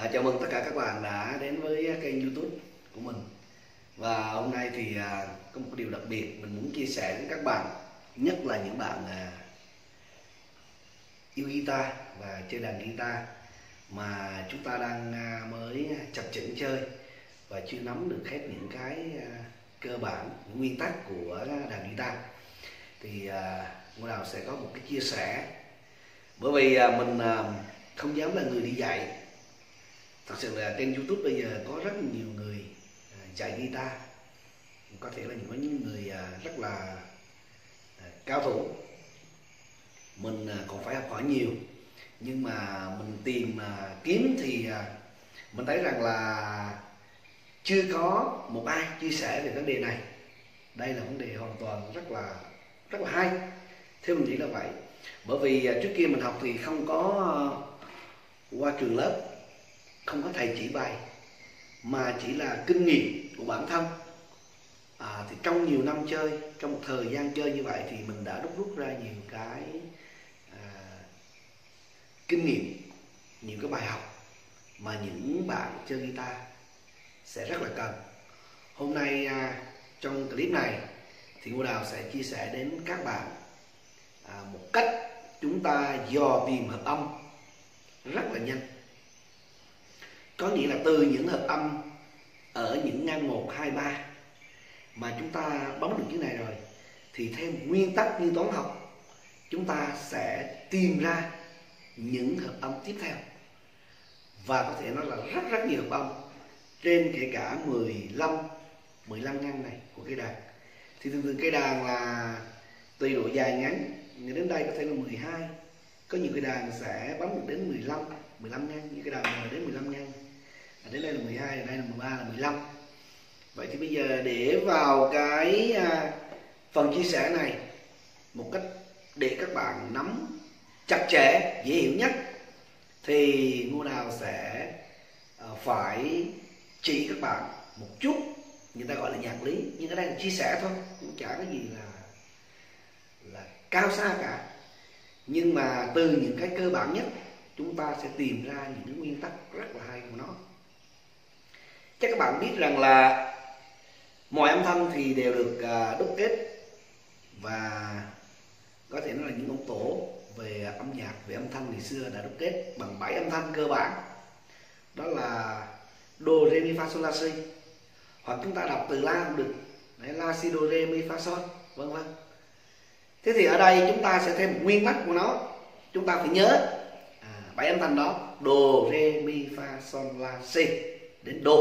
À, chào mừng tất cả các bạn đã đến với à, kênh youtube của mình. Và hôm nay thì à, có một điều đặc biệt mình muốn chia sẻ với các bạn Nhất là những bạn à, yêu guitar và chơi đàn guitar Mà chúng ta đang à, mới chập chững chơi Và chưa nắm được hết những cái à, cơ bản, những nguyên tắc của đàn guitar. Thì à, Ngô Đào sẽ có một cái chia sẻ. Bởi vì à, mình à, không dám là người đi dạy thật sự là trên youtube bây giờ có rất nhiều người à, dạy guitar. Có thể là có những người à, rất là à, cao thủ. Mình còn phải học hỏi nhiều. Nhưng mà mình tìm kiếm thì mình thấy rằng là chưa có một ai chia sẻ về vấn đề này. Đây là vấn đề hoàn toàn rất là rất là hay. Theo mình nghĩ là vậy. Bởi vì trước kia mình học thì không có qua trường lớp không có thầy chỉ bài mà chỉ là kinh nghiệm của bản thân. À, thì trong nhiều năm chơi trong một thời gian chơi như vậy thì mình đã đúc rút ra nhiều cái à, kinh nghiệm nhiều cái bài học mà những bạn chơi guitar sẽ rất là cần. Hôm nay à, trong clip này thì ngô đào sẽ chia sẻ đến các bạn à, một cách chúng ta dò tìm hợp âm rất là nhanh có nghĩa là từ những hợp âm ở những ngang 1, 2, 3 mà chúng ta bấm được cái này rồi thì theo nguyên tắc như toán học chúng ta sẽ tìm ra những hợp âm tiếp theo. Và có thể nói là rất rất nhiều hợp âm trên kể cả 15 15 ngăn này của cây đàn. Thì thường thường cây đàn là tùy độ dài ngắn đến đây có thể là 12 có nhiều cây đàn sẽ bấm được đến 15 15 ngăn như cây đàn này đến 15 ngăn đến đây là 12 đây là 13 là 15 vậy thì bây giờ để vào cái à, phần chia sẻ này một cách để các bạn nắm chặt chẽ, dễ hiểu nhất, thì ngô đào sẽ à, phải chỉ các bạn một chút, người ta gọi là nhạc lý, nhưng cái đây là chia sẻ thôi, cũng chả có gì là là cao xa cả. Nhưng mà từ những cái cơ bản nhất, chúng ta sẽ tìm ra những nguyên tắc rất là hay của nó chắc các bạn biết rằng là mọi âm thanh thì đều được à, đúc kết và có thể nói là những ông tổ về âm nhạc về âm thanh ngày xưa đã đúc kết bằng bảy âm thanh cơ bản. Đó là do re mi fa sol la si. Hoặc chúng ta đọc từ la cũng được. Đấy, la si do re mi fa sol vân vân. Thế thì ở đây chúng ta sẽ thêm một nguyên tắc của nó. Chúng ta phải nhớ à, bảy âm thanh đó do re mi fa sol la si đến do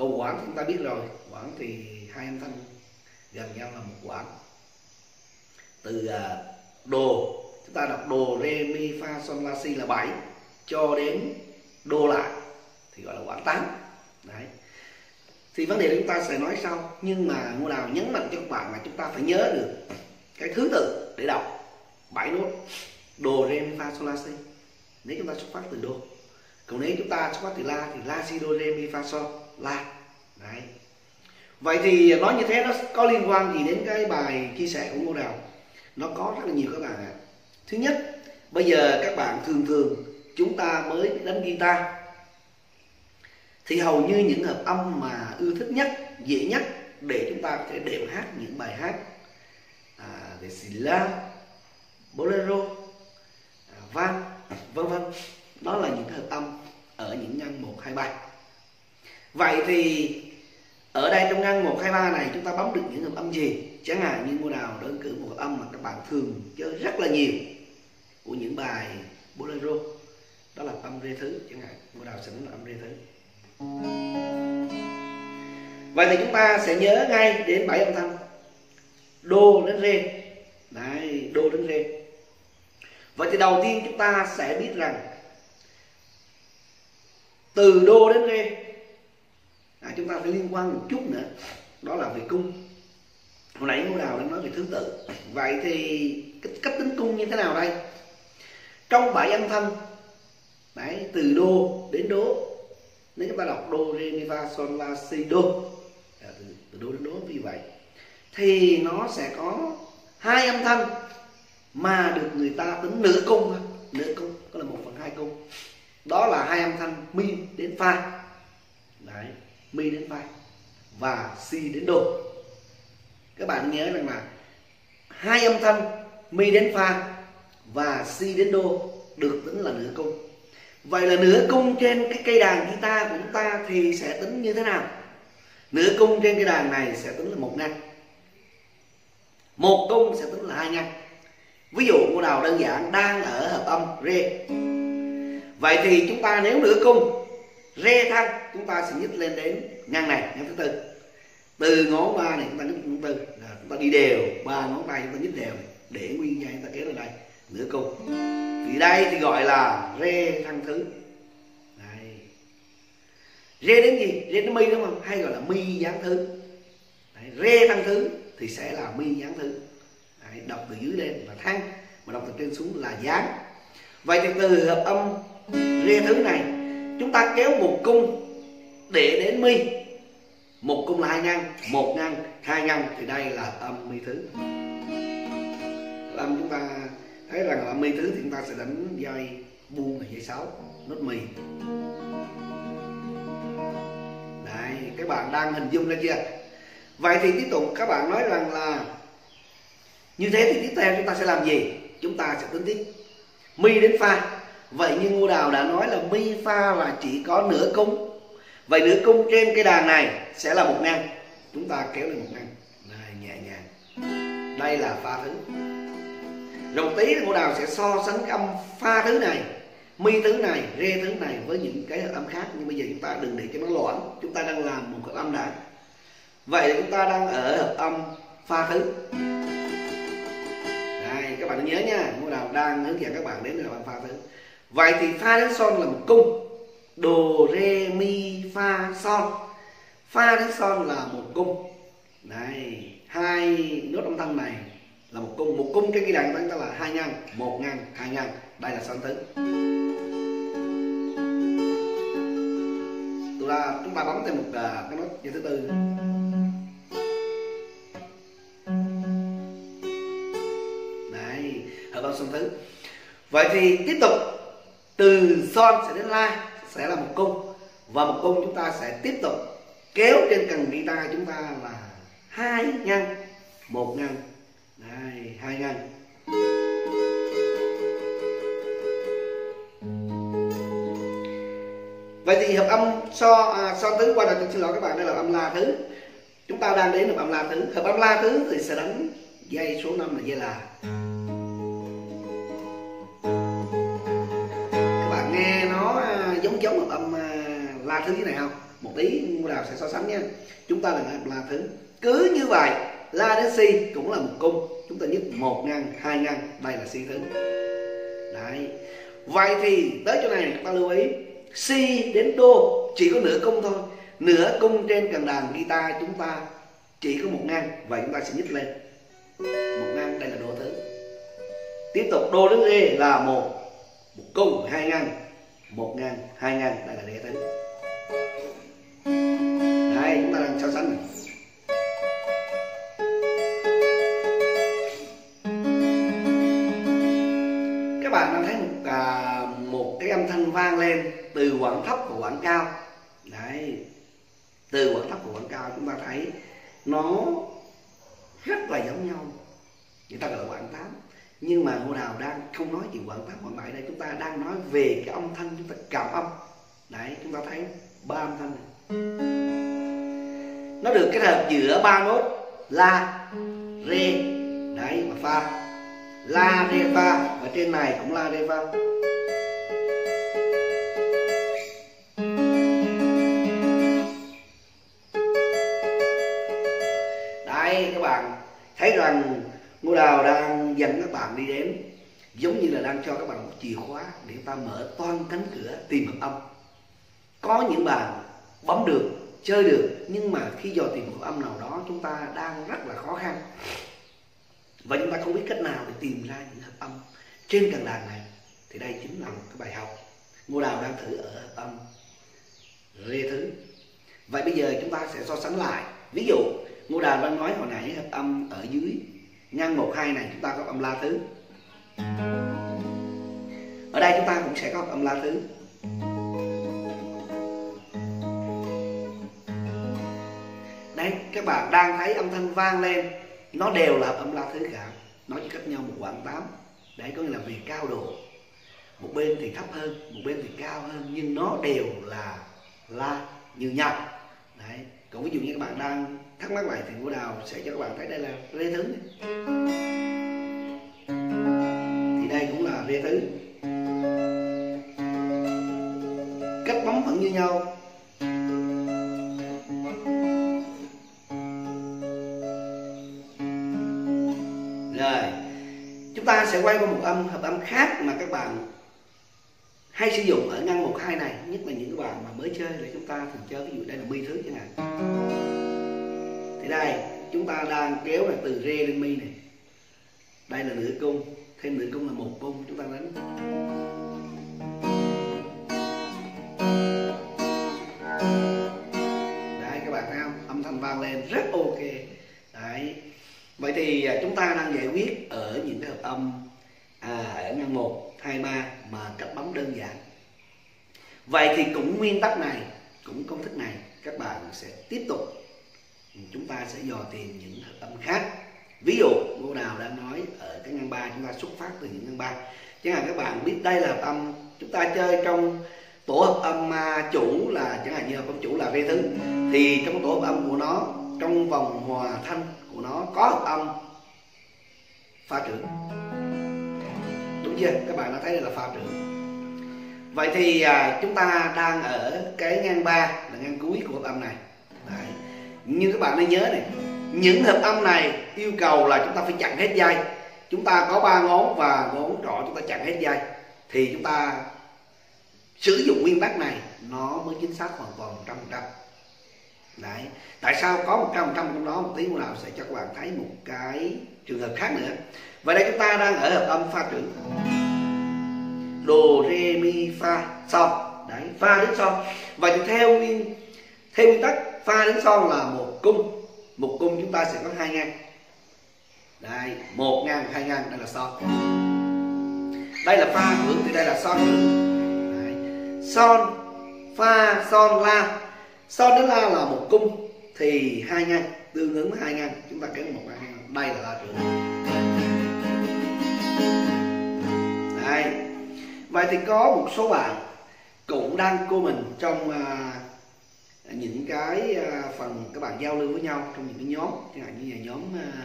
cầu quán chúng ta biết rồi. Quán thì hai âm thanh gần nhau là một quán. Từ à, đồ, chúng ta đọc đồ, re, mi, fa son la, si là bảy. Cho đến đô lại thì gọi là quán tám. Đấy. Thì vấn đề chúng ta sẽ nói sau. Nhưng mà ngô đào nhấn mạnh cho các bạn là chúng ta phải nhớ được cái thứ tự để đọc. Bảy nốt. Đồ, re, mi, fa son la, si. Nếu chúng ta xuất phát từ đô. Còn nếu chúng ta xuất phát từ la thì la, si do re, mi, fa, sol la đấy. Vậy thì nói như thế nó có liên quan gì đến cái bài chia sẻ của ngô đào? Nó có rất là nhiều các bạn ạ. Thứ nhất bây giờ các bạn thường thường chúng ta mới đánh guitar thì hầu như những hợp âm mà ưa thích nhất dễ nhất để chúng ta có thể đều hát những bài hát à, về silla bolero à, van vân vân. Đó là những hợp âm ở những nhân một hai ba vậy thì ở đây trong ngăn 1, 2, 3 này chúng ta bấm được những hợp âm gì? Chẳng hạn như ngôi nào đơn cử một hợp âm mà các bạn thường chơi rất là nhiều của những bài bolero. Đó là âm rê thứ chẳng hạn ngôi nào sẽ là âm rê thứ. Vậy thì chúng ta sẽ nhớ ngay đến bảy âm thanh. Đô đến rê. Đấy đô đến rê. Vậy thì đầu tiên chúng ta sẽ biết rằng từ đô đến rê à, chúng ta phải liên quan một chút nữa. Đó là về cung. Hồi nãy ngô đào đã nói về thứ tự. Vậy thì cái cách tính cung như thế nào đây? Trong bảy âm thanh đấy từ đô đến đố nếu chúng ta đọc đô re mi fa sol la si đô à, từ, từ đô đến đố như vậy thì nó sẽ có hai âm thanh mà được người ta tính nửa cung nửa cung có là một phần hai cung. Đó là hai âm thanh mi đến fa đấy mi đến fa và si đến đô các bạn nhớ rằng là hai âm thanh mi đến fa và si đến đô được tính là nửa cung. Vậy là nửa cung trên cái cây đàn guitar của chúng ta thì sẽ tính như thế nào? Nửa cung trên cây đàn này sẽ tính là một ngăn một cung sẽ tính là hai ngăn ví dụ cô nào đơn giản đang ở hợp âm re. vậy thì chúng ta nếu nửa cung rê thăng chúng ta sẽ nhích lên đến ngang này ngang thứ tư. Từ ngón ba này chúng ta nhích ngón tư chúng ta đi đều. Ba ngón tay chúng ta nhích đều để nguyên dây chúng ta kéo lên đây nửa cung. Thì đây thì gọi là rê thăng thứ. Đây. Rê đến gì? Rê đến mi đúng không? Hay gọi là mi giáng thứ. Đấy, rê thăng thứ thì sẽ là mi giáng thứ. Đấy, đọc từ dưới lên là thăng mà đọc từ trên xuống là giáng. Vậy thì từ hợp âm rê thứ này chúng ta kéo một cung để đến mi. Một cung là hai ngăn, một ngăn, hai ngăn. Thì đây là âm mi thứ. Âm chúng ta thấy rằng là mi thứ thì chúng ta sẽ đánh dây buông là dây sáu, nốt mì đấy các bạn đang hình dung ra chưa? Vậy thì tiếp tục các bạn nói rằng là như thế thì tiếp theo chúng ta sẽ làm gì? Chúng ta sẽ tính tiếp. Mi đến pha vậy như ngô đào đã nói là mi pha là chỉ có nửa cung. Vậy nửa cung trên cái đàn này sẽ là một ngang chúng ta kéo lên một ngang này, nhẹ nhàng. Đây là pha thứ. Rồi một tí ngô đào sẽ so sánh cái âm pha thứ này, mi thứ này rê thứ này với những cái hợp âm khác. Nhưng bây giờ chúng ta đừng để cho nó loãng. Chúng ta đang làm một hợp âm đã. Vậy chúng ta đang ở hợp âm pha thứ. Đây các bạn nhớ nha. Ngô đào đang hướng dẫn các bạn đến hợp âm pha thứ vậy thì pha đến son là một cung. Đồ re mi pha son. Pha đến son là một cung. Này, hai nốt âm thanh này là một cung. Một cung trên cái đàn chúng ta là hai ngăn một ngăn hai ngăn đây là son thứ. Chúng ta chúng ta bấm thêm một à, cái nốt dây thứ tư. Đấy hợp âm son thứ. Vậy thì tiếp tục từ son sẽ đến la sẽ là một cung và một cung chúng ta sẽ tiếp tục kéo trên cần guitar chúng ta là hai ngăn một ngăn đây hai ngăn vậy thì hợp âm so à, so thứ qua đầu xin lỗi các bạn đây là âm la thứ. Chúng ta đang đến hợp âm la thứ. Hợp âm la thứ thì sẽ đánh dây số 5 là dây là thứ như này không? Một tí, mua đào sẽ so sánh nha. Chúng ta là là thứ. Cứ như vậy, la đến si cũng là một cung. Chúng ta nhất một ngăn, hai ngăn, đây là si thứ. Đấy. Vậy thì tới chỗ này chúng ta lưu ý. Si đến đô chỉ có nửa cung thôi. Nửa cung trên cần đàn guitar chúng ta chỉ có một ngăn vậy chúng ta sẽ nhích lên. Một ngăn, đây là đô thứ. Tiếp tục, đô đến e là một. Một cung, hai ngăn. Một ngăn, hai ngăn, đây là rê thứ đây chúng ta đang so sánh này. Các bạn đang thấy một à, một cái âm thanh vang lên từ quãng thấp và quãng cao. Đấy từ quãng thấp và quãng cao chúng ta thấy nó rất là giống nhau. Người ta gọi là quãng tám nhưng mà ngô đào đang không nói chuyện quảng tám quảng bảy đây. Chúng ta đang nói về cái âm thanh chúng ta cảm âm. Đấy chúng ta thấy ba âm thanh này. Nó được kết hợp giữa ba nốt la rê đấy và fa. La rê fa. Và trên này cũng la rê fa. Đấy, các bạn thấy rằng ngô đào đang dẫn các bạn đi đến giống như là đang cho các bạn một chìa khóa để ta mở toan cánh cửa tìm hợp âm có những bài bấm được, chơi được, nhưng mà khi dò tìm một âm nào đó, chúng ta đang rất là khó khăn. Và chúng ta không biết cách nào để tìm ra những hợp âm trên cần đàn này. Thì đây chính là một cái bài học. Ngô đào đang thử ở hợp âm rê thứ. Vậy bây giờ chúng ta sẽ so sánh lại. Ví dụ, ngô đào đang nói hồi nãy hợp âm ở dưới ngăn một hai này, chúng ta có âm la thứ. Ở đây chúng ta cũng sẽ có âm la thứ. Các bạn đang thấy âm thanh vang lên, nó đều là hợp âm la thứ cả nó chỉ cách nhau một khoảng tám, đấy có nghĩa là về cao độ. Một bên thì thấp hơn, một bên thì cao hơn, nhưng nó đều là la như nhau. Đấy, còn ví dụ như các bạn đang thắc mắc lại thì cô đào sẽ cho các bạn thấy đây là rê thứ. Thì đây cũng là rê thứ. Cách bấm vẫn như nhau. Âm, hợp âm khác mà các bạn hay sử dụng ở ngăn một hai này, nhất là những bạn mà mới chơi là chúng ta thường chơi, ví dụ đây là mi thứ chẳng hạn. Thì đây, chúng ta đang kéo là từ rê lên mi này. Đây là nửa cung, thêm nửa cung là một cung, chúng ta đánh. Đấy, các bạn thấy không? Âm thanh vang lên, rất ok. Đấy. Vậy thì à, chúng ta đang giải quyết ở những cái hợp âm à, ở ngăn một hai ba mà cách bấm đơn giản. Vậy thì cũng nguyên tắc này cũng công thức này các bạn sẽ tiếp tục. Chúng ta sẽ dò tìm những hợp âm khác. Ví dụ cô nào đã nói ở cái ngăn ba chúng ta xuất phát từ những ngăn ba. Chẳng hạn các bạn biết đây là hợp âm chúng ta chơi trong tổ hợp âm chủ là chẳng hạn như hợp âm chủ là rê thứ. Thì trong tổ hợp âm của nó trong vòng hòa thanh của nó có hợp âm pha trưởng chưa các bạn đã thấy đây là pha trưởng vậy thì à, chúng ta đang ở cái ngang ba là ngang cuối của hợp âm này. Đấy. nhưng các bạn nên nhớ này những hợp âm này yêu cầu là chúng ta phải chặn hết dây. Chúng ta có ba ngón và ngón trỏ chúng ta chặn hết dây. Thì chúng ta sử dụng nguyên tắc này nó mới chính xác hoàn toàn 100% Đấy. Tại sao có 100% trong đó? Một tí nào sẽ cho các bạn thấy một cái trường hợp khác nữa. Vậy đây chúng ta đang ở hợp âm pha trưởng. Đồ, re mi, fa, son. Đấy, pha đến son. Và theo nguyên theo nguyên tắc pha đến son là một cung. Một cung chúng ta sẽ có hai ngang. Đây, một ngang, hai ngang, đây là son. Đây là pha trưởng thì đây là son Đấy. Son, pha, son, la. Son đến la là một cung. Thì hai ngang, tương ứng với hai ngang. Chúng ta kéo một ngang, đây là la trưởng. Đây Vậy thì có một số bạn cũng đang cô mình trong à, những cái à, phần các bạn giao lưu với nhau trong những cái nhóm chẳng hạn như là nhóm à,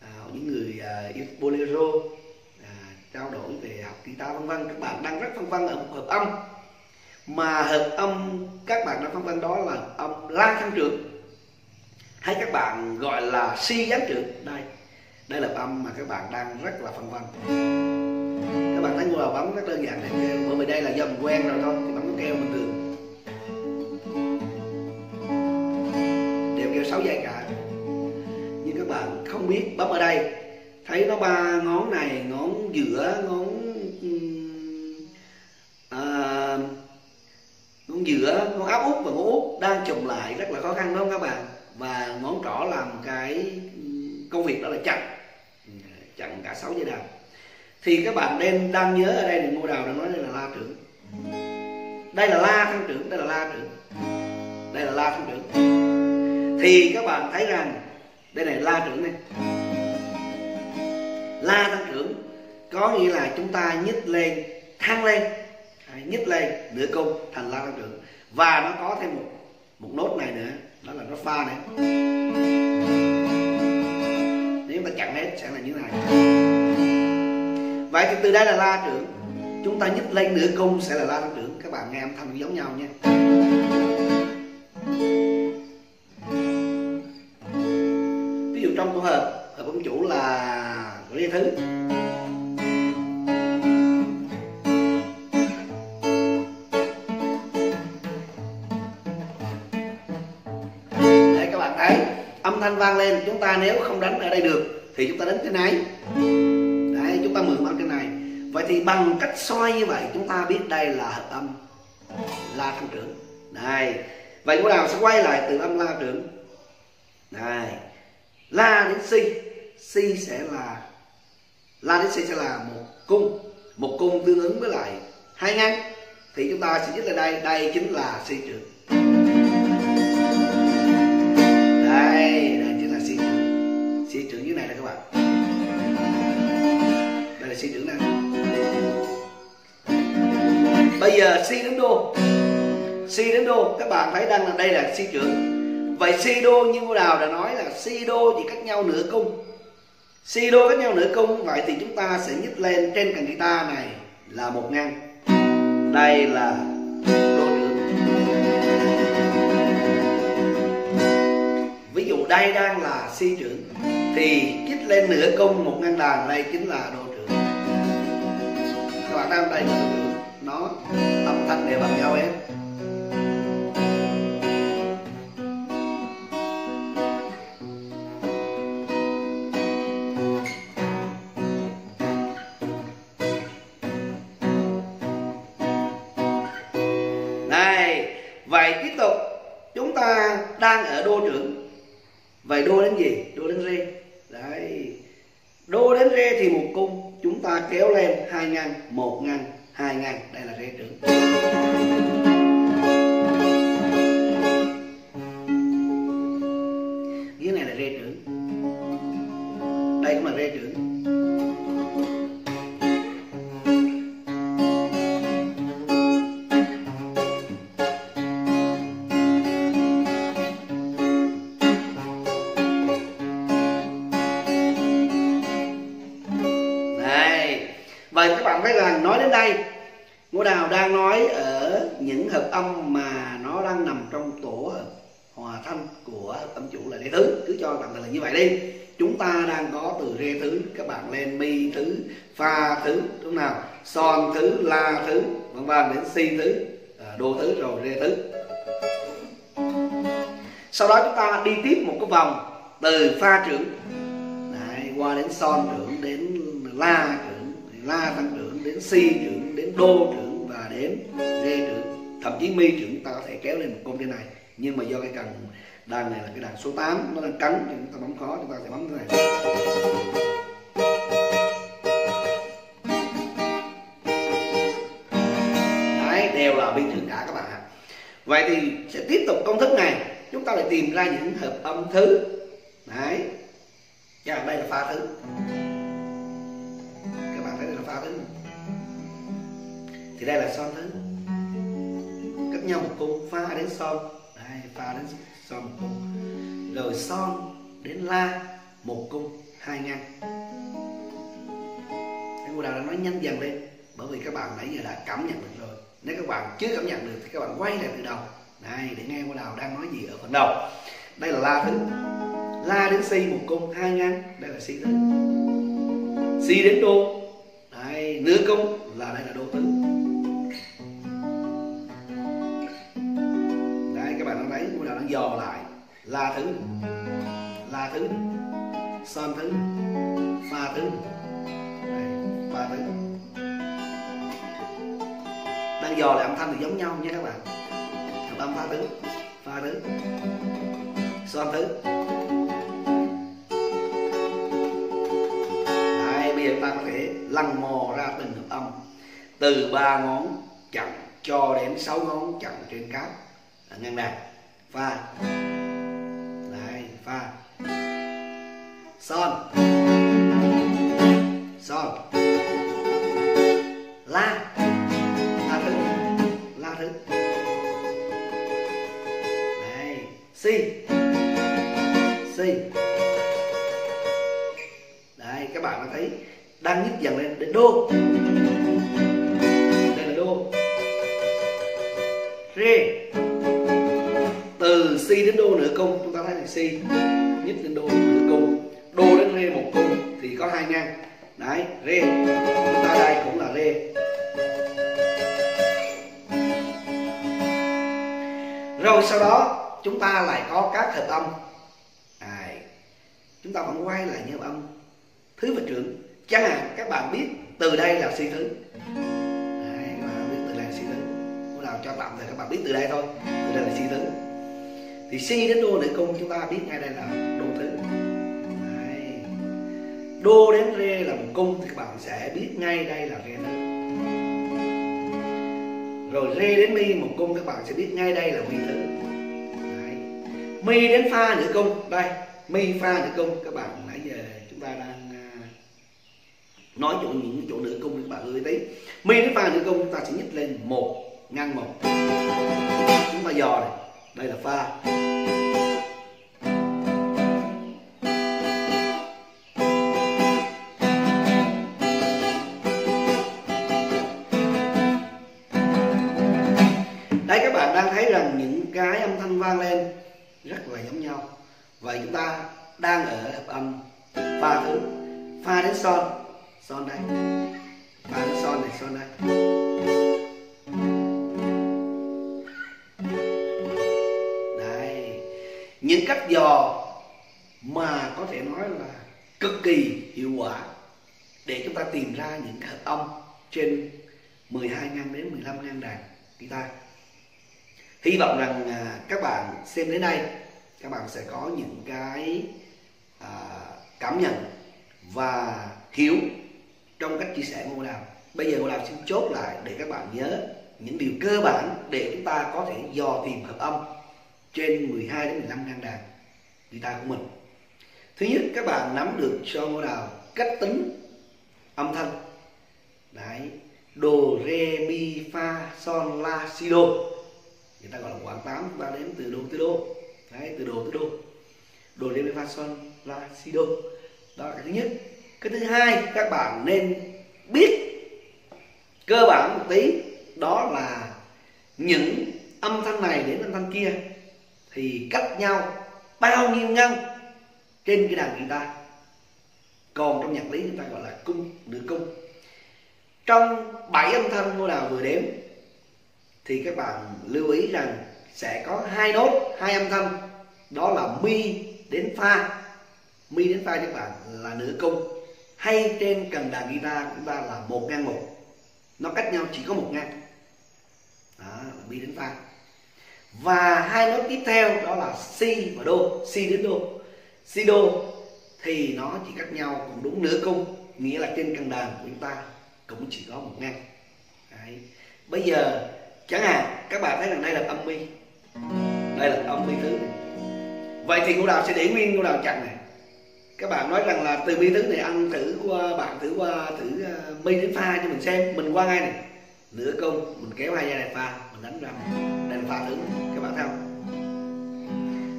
à, những người à, yêu bolero à, trao đổi về học guitar vân vân. Các bạn đang rất phân vân ở một hợp âm. Mà hợp âm các bạn đang phân vân đó là âm la khăn trưởng. Hay các bạn gọi là si gián trưởng. Đây đây là âm mà các bạn đang rất là phân vân các bạn thấy qua bấm rất đơn giản này. Bởi vì đây là do mình quen rồi thôi thì bấm cái keo bình thường. Đều kêu sáu giây cả. Nhưng các bạn không biết bấm ở đây. Thấy nó ba ngón này ngón giữa ngón à, ngón giữa ngón áp út và ngón út đang chùm lại rất là khó khăn đúng không các bạn? Và ngón trỏ làm cái công việc đó là chặn. Ừ, chặn cả sáu dây đàn thì các bạn nên đang nhớ ở đây thì ngô đào đang nói đây là la trưởng. Đây là la thăng trưởng, đây là la trưởng. Đây là la thăng trưởng. Thì các bạn thấy rằng, đây này, la trưởng này. La thăng trưởng có nghĩa là chúng ta nhích lên, thăng lên nhích lên, nửa cung thành la thăng trưởng. Và nó có thêm một một nốt này nữa, đó là nốt pha này. Nếu ta chặn hết, sẽ là như thế này vậy thì từ đây là la trưởng. Chúng ta nhích lên nửa cung sẽ là la trưởng. Các bạn nghe âm thanh giống nhau nha. Ví dụ trong tổ hợp hợp âm chủ là rê thứ. Để các bạn thấy, âm thanh vang lên, chúng ta nếu không đánh ở đây được, thì chúng ta đánh cái này vậy thì bằng cách xoay như vậy, chúng ta biết đây là hợp âm la thăng trưởng. Này, vậy lúc nào sẽ quay lại từ âm la trưởng. Này, la đến si. Si sẽ là, la đến si sẽ là một cung một cung tương ứng với lại hai ngang thì chúng ta sẽ viết lên đây đây chính là si trưởng. Đây đây chính là si trưởng. Si trưởng dưới này nè các bạn. Đây là si trưởng này bây giờ si đến đô. Si đến đô, các bạn thấy đang là đây là si trưởng. Vậy si đô như cô đào đã nói là si đô chỉ cách nhau nửa cung. Si đô cách nhau nửa cung, vậy thì chúng ta sẽ nhích lên trên cần guitar này là một ngăn đây là đô trưởng ví dụ đây đang là si trưởng, thì chích lên nửa cung một ngăn đàn, đây chính là đô trưởng các bạn đang đây là đô trưởng nó âm thanh đều bằng nhau em này, vậy tiếp tục, chúng ta đang ở đô trưởng. Vậy đô đến gì? Đô đến rê. Đấy. Đô đến rê thì một cung, chúng ta kéo lên hai ngăn, một ngăn hai ngăn đây là rê trưởng. Đang nói ở những hợp âm mà nó đang nằm trong tổ hợp hòa thanh của hợp âm chủ là rê thứ. Cứ cho tạm thời là như vậy đi. Chúng ta đang có từ rê thứ các bạn lên mi thứ pha thứ đúng nào? Son thứ la thứ vân vân đến si thứ à, đô thứ rồi rê thứ. Sau đó chúng ta đi tiếp một cái vòng từ pha trưởng. Đấy, qua đến son trưởng đến la trưởng la tăng trưởng đến si trưởng đến đô trưởng và đến trưởng thậm chí mi trưởng ta có thể kéo lên một cung như này. Nhưng mà do cái cần đàn này là cái đàn số 8 nó đang cắn thì chúng ta bấm khó, chúng ta sẽ bấm thế này. Đấy, đều là bi trưởng cả các bạn ạ. Vậy thì sẽ tiếp tục công thức này. Chúng ta lại tìm ra những hợp âm thứ. Đấy. Và đây là pha thứ. Thì đây là son thứ cắt nhau một cung, pha đến son, hai pha đến son một cung. Rồi son đến la một cung, hai ngăn cái cô đào đã nói nhanh dần lên, bởi vì các bạn nãy giờ đã cảm nhận được rồi. Nếu các bạn chưa cảm nhận được thì các bạn quay lại từ đầu. Này, để nghe cô đào đang nói gì ở phần đầu. Đây là la thứ. La đến si một cung, hai ngăn đây là si thứ. Si đến đô. Đây, nửa cung là đây là đô thứ. Dò lại. La thứ. La thứ. Son thứ. Pha thứ. Ba pha thứ. Đang dò lại âm thanh thì giống nhau nha các bạn. Thập âm pha thứ. Pha thứ. Son thứ. Đấy, bây giờ ta có thể lăn mò ra từng hợp âm. Từ ba ngón chặn cho đến sáu ngón chặn trên cáp. Ngang đàn pha. Này, pha. Son. Son. La. La thứ. La thứ. Đây si. Si. Đây các bạn đã thấy đang nhích dần lên đến đô. Đây là đô. Rê si đến đô nửa cung chúng ta thấy là si nhất lên đô nửa cung. Đô đến rê một cung thì có hai ngang. Đấy rê chúng ta đây cũng là rê rồi sau đó chúng ta lại có các hợp âm. Đấy. chúng ta vẫn quay lại như hợp âm. Thứ và trưởng. Chẳng hạn các bạn biết từ đây là si thứ. Đấy, các bạn biết từ đây là si thứ. Cô nào cho tạm thời các bạn biết từ đây thôi. Từ đây là si thứ thì si đến đô để cung chúng ta biết ngay đây là đô thứ. Đấy. đô đến rê là một cung thì các bạn sẽ biết ngay đây là rê thứ. Rồi rê đến mi một cung các bạn sẽ biết ngay đây là mi thứ. Đấy. mi đến pha nữ cung. Đây, mi pha nữ cung. Các bạn nãy giờ chúng ta đang à, nói chỗ những chỗ nữ cung các bạn ơi tí. Mi đến pha nữ cung chúng ta sẽ nhích lên một, ngang một. Chúng ta dò này đây là pha. Đây các bạn đang thấy rằng những cái âm thanh vang lên rất là giống nhau. Vậy chúng ta đang ở hợp âm pha thứ, pha đến son. Son đây. Pha đến son này, son đây. Những cách dò mà có thể nói là cực kỳ hiệu quả để chúng ta tìm ra những hợp âm trên 12 ngăn đến 15 ngăn đàn guitar. Hy vọng rằng à, các bạn xem đến đây các bạn sẽ có những cái à, cảm nhận và hiểu trong cách chia sẻ của ngô đào. Bây giờ ngô đào xin chốt lại để các bạn nhớ những điều cơ bản để chúng ta có thể dò tìm hợp âm trên 12 đến 15 ngăn đàn guitar của mình thứ nhất, các bạn nắm được cho ngô đào cách tính âm thanh. Đấy đồ re, mi, fa, son, la, si, đô. Người ta gọi là quảng tám chúng ta đến từ đô tới đô. Đấy, từ đồ tới đô. Đồ re, mi, fa, son, la, si, đô. Đó là cái thứ nhất. Cái thứ hai, các bạn nên biết cơ bản một tí, đó là những âm thanh này đến âm thanh kia thì cách nhau bao nhiêu ngăn trên cái đàn guitar. Còn trong nhạc lý chúng ta gọi là cung nửa cung. Trong bảy âm thanh ngôi nào vừa đếm, thì các bạn lưu ý rằng sẽ có hai nốt, hai âm thanh. Đó là mi đến pha mi đến pha các bạn là nửa cung. Hay trên cần đàn guitar chúng ta là một ngang một. Nó cách nhau chỉ có một ngang. Đó là mi đến pha và hai nốt tiếp theo đó là si và đô. Si đến đô. Si đô thì nó chỉ cách nhau cũng đúng nửa cung nghĩa là trên căn đàn của chúng ta cũng chỉ có một ngang. Đấy. bây giờ chẳng hạn các bạn thấy rằng đây là âm mi. Đây là âm mi thứ. Vậy thì cô đào sẽ để nguyên cô đào chặn này. Các bạn nói rằng là từ mi thứ này anh thử qua bạn thử qua thử uh, mi đến pha cho mình xem. Mình qua ngay này. Nửa cung mình kéo hai dây này pha mình đánh ra đèn pha thứ các bạn thấy không?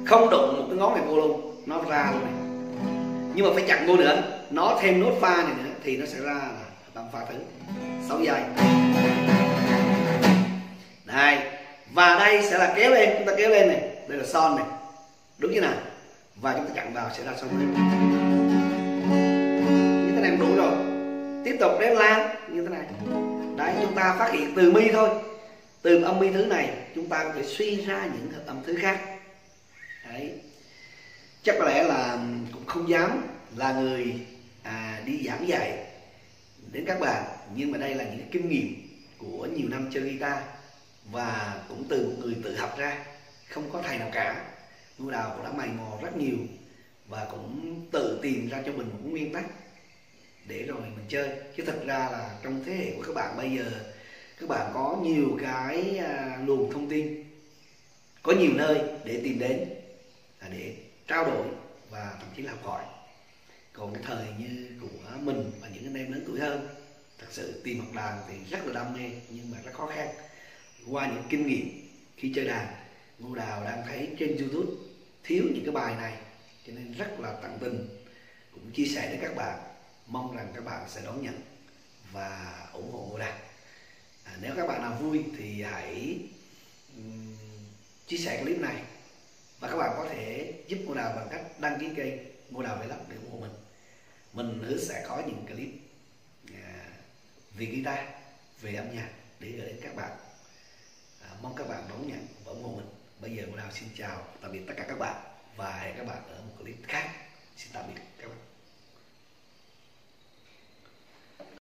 Không đụng một cái ngón này vô luôn, nó ra luôn này. Nhưng mà phải chặn vô nữa, nó thêm nốt pha này nữa thì nó sẽ ra là bằng pha thứ sáu giây. Này, và đây sẽ là kéo lên, chúng ta kéo lên này. Đây là son này. Đúng như nào? Và chúng ta chặn vào sẽ ra son thứ như thế này đủ rồi. Tiếp tục đến lan như thế này. Đấy, chúng ta phát hiện từ mi thôi từ âm mi thứ này chúng ta có thể suy ra những hợp âm thứ khác. Đấy. Chắc có lẽ là cũng không dám là người à, đi giảng dạy đến các bạn nhưng mà đây là những kinh nghiệm của nhiều năm chơi guitar và cũng từ một người tự học ra không có thầy nào cả. Lúc nào cũng đã mày mò rất nhiều và cũng tự tìm ra cho mình một nguyên tắc để rồi mình chơi. Chứ thật ra là trong thế hệ của các bạn bây giờ các bạn có nhiều cái à, luồng thông tin có nhiều nơi để tìm đến à, để trao đổi và thậm chí là học hỏi. Còn cái thời như của mình và những anh em lớn tuổi hơn thật sự tìm học đàn thì rất là đam mê nhưng mà rất khó khăn. Qua những kinh nghiệm khi chơi đàn ngô đào đang thấy trên youtube thiếu những cái bài này cho nên rất là tận tình cũng chia sẻ với các bạn. Mong rằng các bạn sẽ đón nhận và ủng hộ ngô đào à, nếu các bạn nào vui thì hãy um, chia sẻ clip này. Và các bạn có thể giúp ngô đào bằng cách đăng ký kênh ngô đào về lắp để ủng hộ mình. Mình hứa sẽ có những clip à, về guitar về âm nhạc để gửi đến các bạn. À, mong các bạn đón nhận và ủng hộ mình. Bây giờ ngô đào xin chào tạm biệt tất cả các bạn. Và hẹn các bạn ở một clip khác. Xin tạm biệt các bạn.